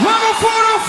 Vamos, Foro,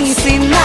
facing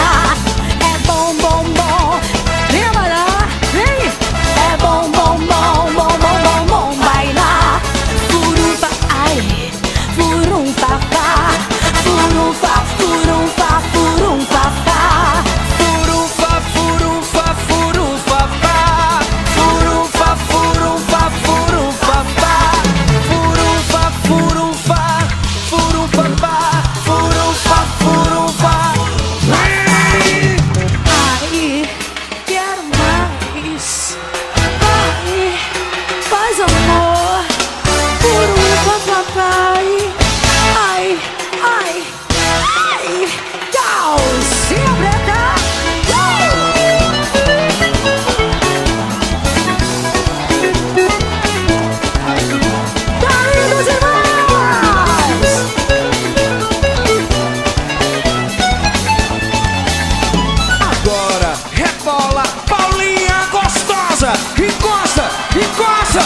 Encosta!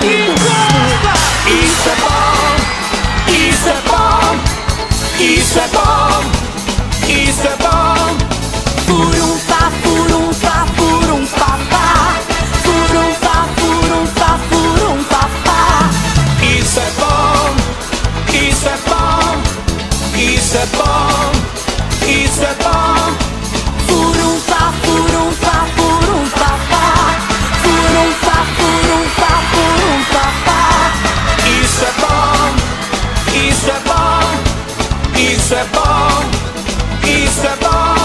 Encosta! Isso é bom! Isso é bom! Isso é bom! Isso é bom! por um papá, por um papá, por pá! Furunfa, por um pá! Isso é bom! Isso é bom! Isso é bom! Isso é bom! Easter bomb, Easter bomb.